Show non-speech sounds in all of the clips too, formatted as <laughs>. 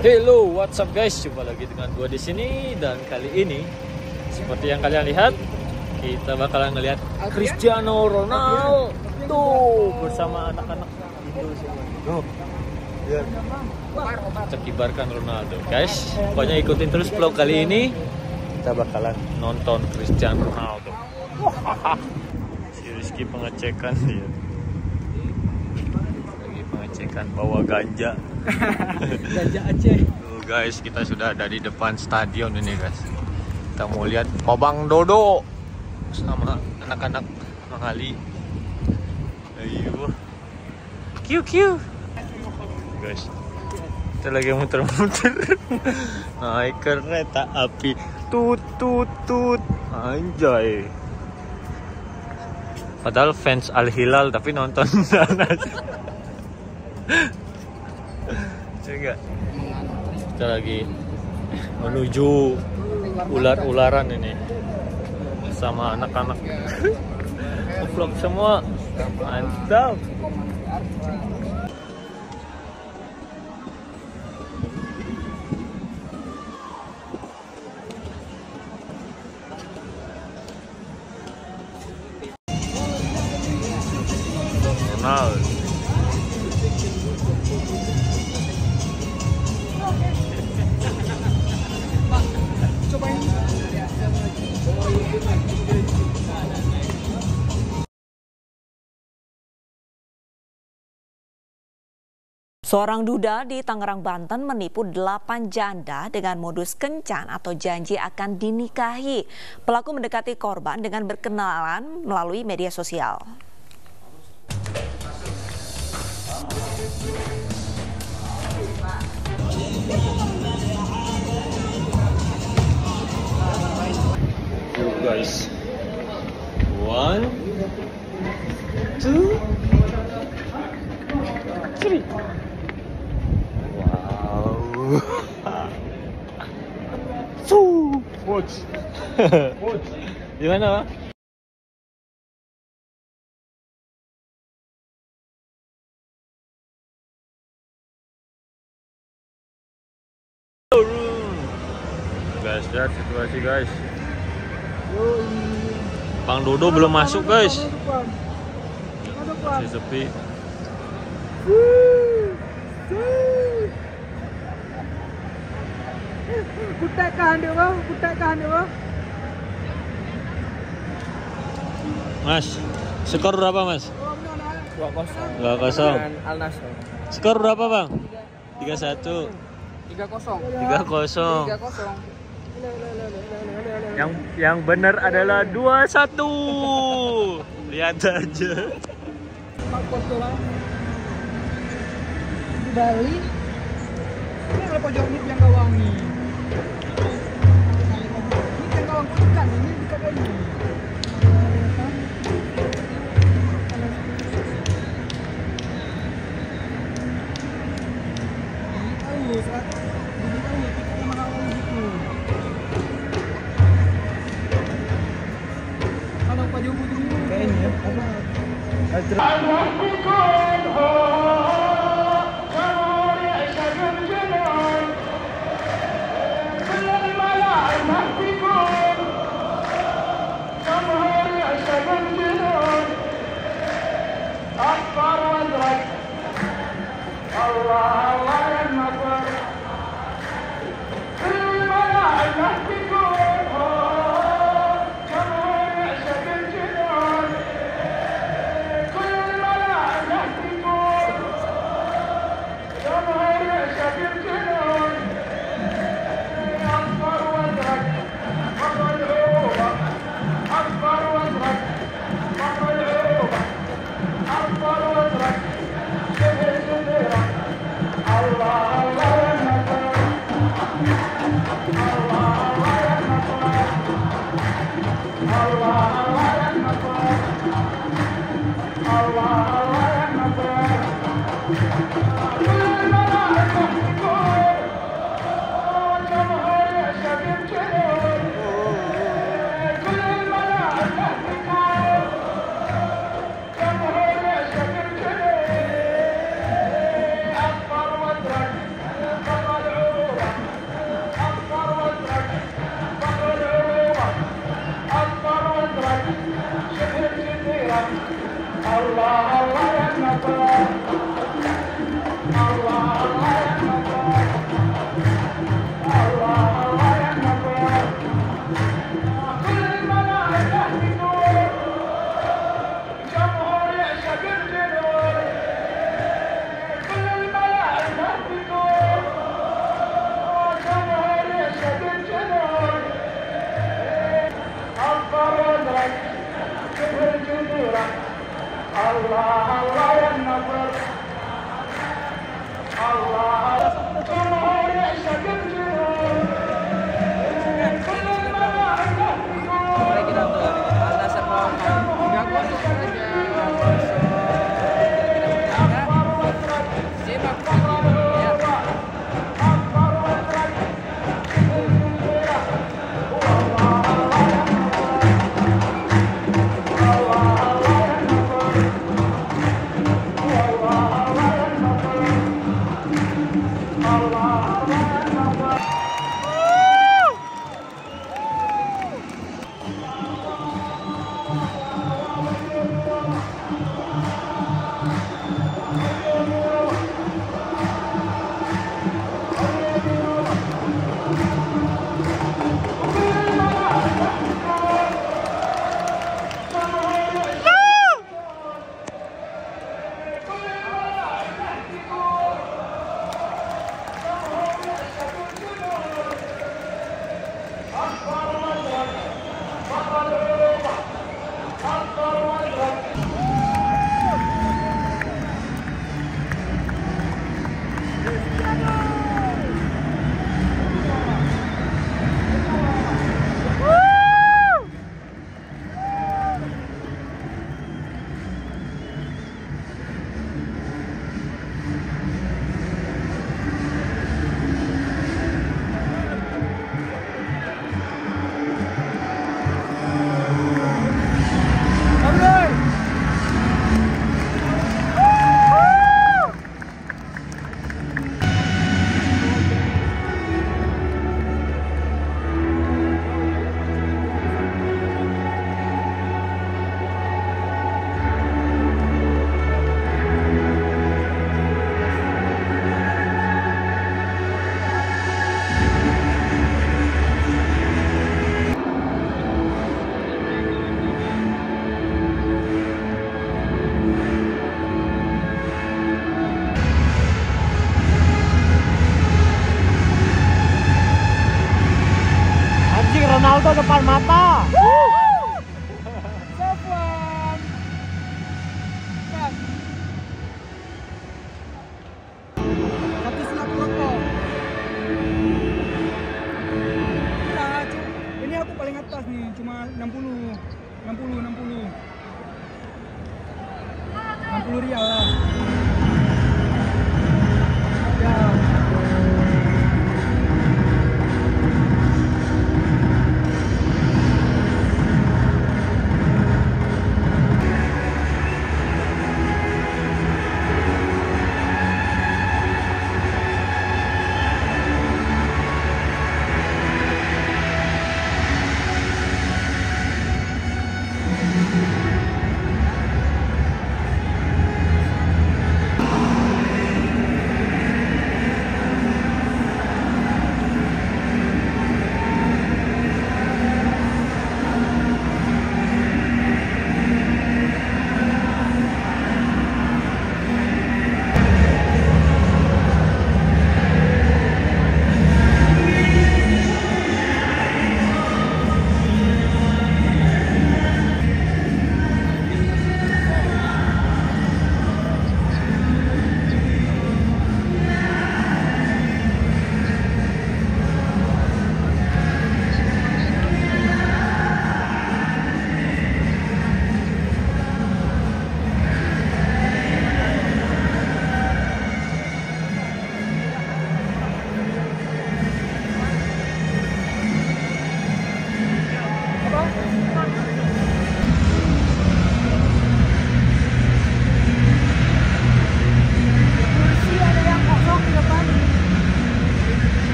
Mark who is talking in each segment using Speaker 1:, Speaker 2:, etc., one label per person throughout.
Speaker 1: Hello, what's up guys? Jumpa lagi dengan gua di sini dan kali ini seperti yang kalian lihat, kita bakalan ngelihat Cristiano Ronaldo bersama anak-anak Indo semua. Oh. Biar kita kibarkan Ronaldo, guys. Pokoknya ikutin terus vlog kali ini. Kita bakalan nonton Cristiano Ronaldo. <laughs> Si Rizky pengecekan dia. Pengecekan bawa ganja. <laughs>
Speaker 2: Gajah Aceh.
Speaker 1: Tuh guys, kita sudah ada di depan stadion ini guys. Kita mau lihat Babang Dodo sama anak-anak Mangali. Ayo. Kiu kiu. Guys. Kita lagi muter-muter. <laughs> Naik kereta api. Tut tut tut. Anjay. Padahal fans Al Hilal tapi nonton <laughs> sana. Coba. Kita lagi menuju ular-ularan ini sama anak-anak. <laughs> Vlog semua. Mantap.
Speaker 3: Seorang duda di Tangerang, Banten menipu delapan janda dengan modus kencan atau janji akan dinikahi. Pelaku mendekati korban dengan berkenalan melalui media sosial.
Speaker 1: Guys. One, two, three. Fuh.
Speaker 2: Coach. Coach.
Speaker 1: Gimana, Pak? Guys, lihat situasi guys. Bang Dodo belum masuk guys. Masih sepi.
Speaker 2: Kutekan dia bang, kutekan dia bang.
Speaker 1: Mas, skor berapa mas?
Speaker 2: Dua kosong.
Speaker 1: Dua kosong.
Speaker 2: Al Nasr.
Speaker 1: Skor berapa bang? Tiga satu.
Speaker 2: Tiga kosong.
Speaker 1: Tiga kosong.
Speaker 2: Tiga kosong.
Speaker 1: Yang yang benar adalah dua satu. Lihat aja.
Speaker 2: Di Bali. Ini ada pojok ini yang wangi. Ini yang kawan ikan ini dekat ini. Tahu, saat
Speaker 1: depan mata.
Speaker 2: Sofwan.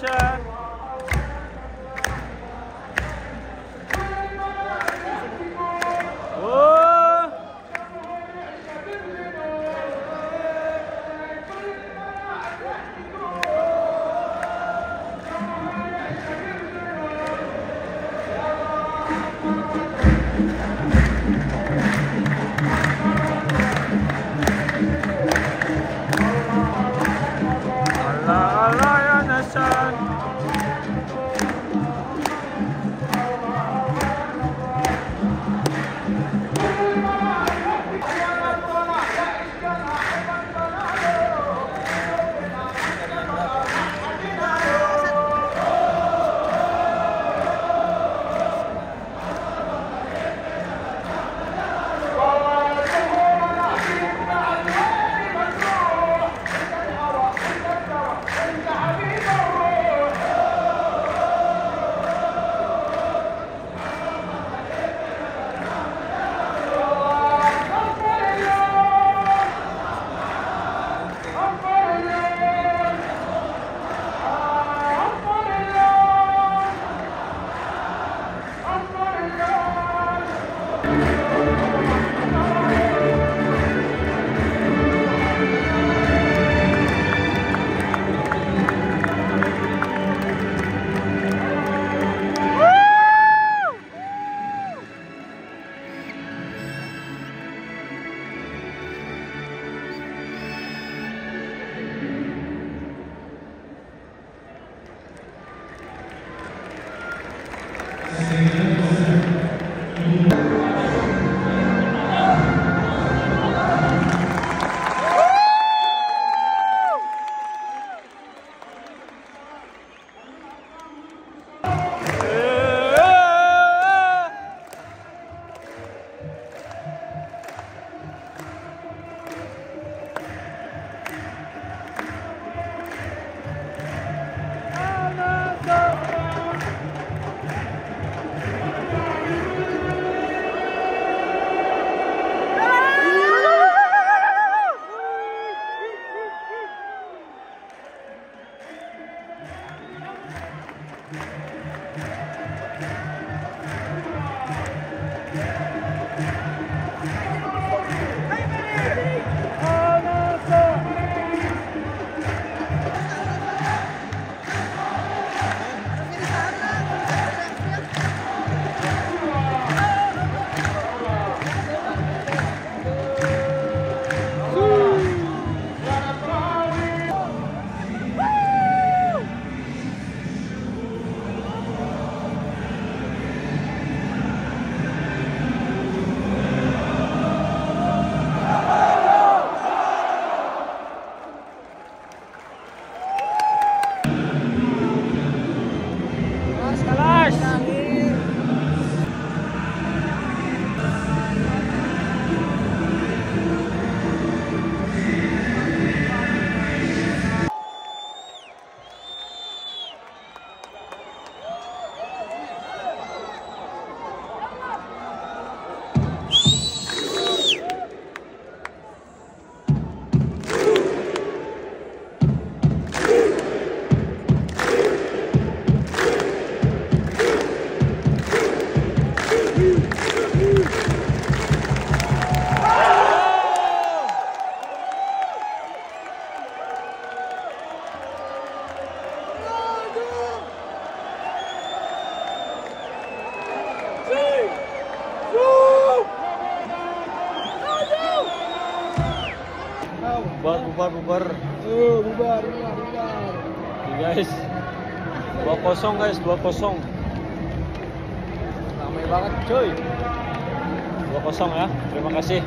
Speaker 2: Ya
Speaker 1: ya nasyad bubar bubar.
Speaker 2: Oh, bubar, bubar, bubar.
Speaker 1: Nih guys. 2-0 guys, 2-0.
Speaker 2: Ramai banget, coy.
Speaker 1: 2-0 ya. Terima kasih.